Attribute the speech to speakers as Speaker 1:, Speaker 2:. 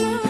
Speaker 1: Ooh.